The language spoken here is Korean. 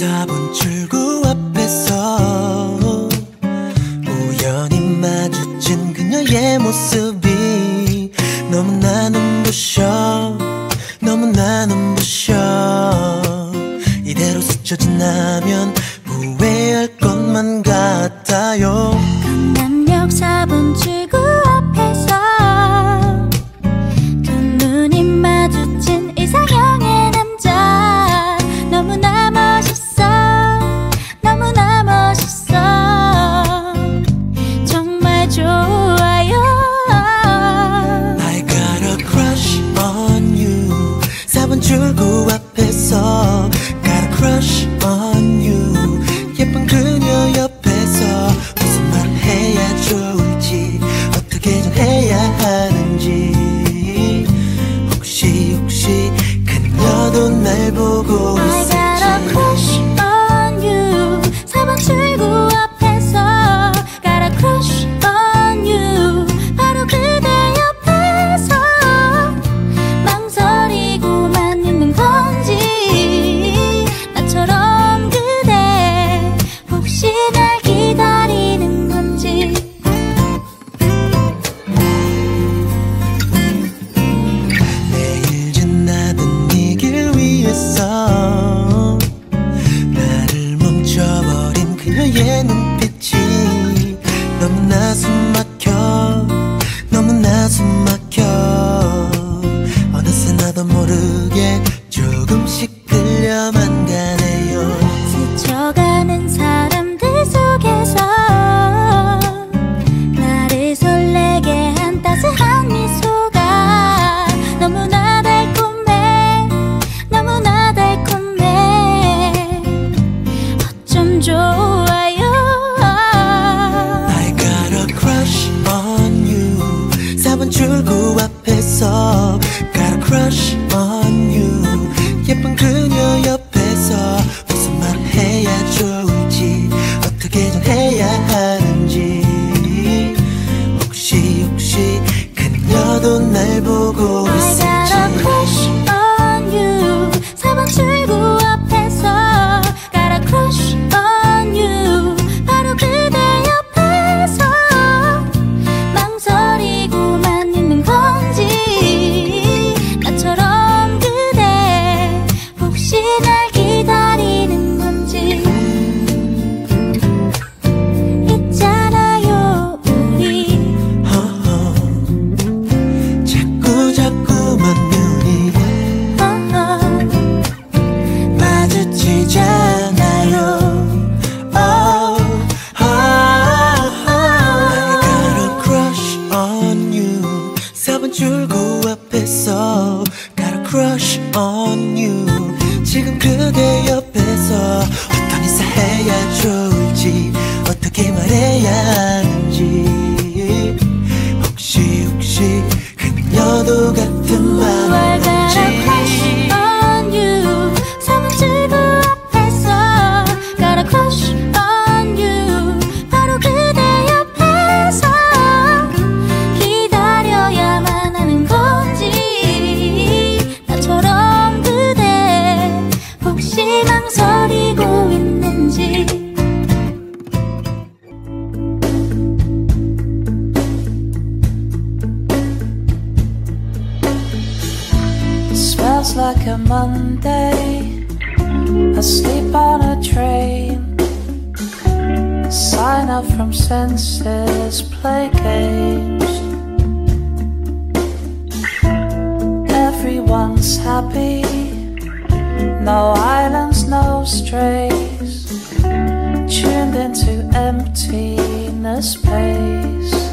4번 출구 앞에서 우연히 마주친 그녀의 모습이 너무나 눈부셔 너무나 눈부셔. 이대로 스쳐 지나면 후회할 것만 같아요. 좋아요. I got a crush on you. 줄구 앞에서 Got a crush on you. 예쁜 그녀 옆에서 무슨 말을 해야 좋을지 어떻게 좀 해야 하는지. 혹시 혹시 그녀도 날 보고 못했어. Got a crush on you. 지금 그대 옆에서 어떤 인사해야 좋을지 어떻게 말해야 like a Monday Asleep on a train. Sign up from senses, play games. Everyone's happy. No islands, no strays. Tuned into emptiness space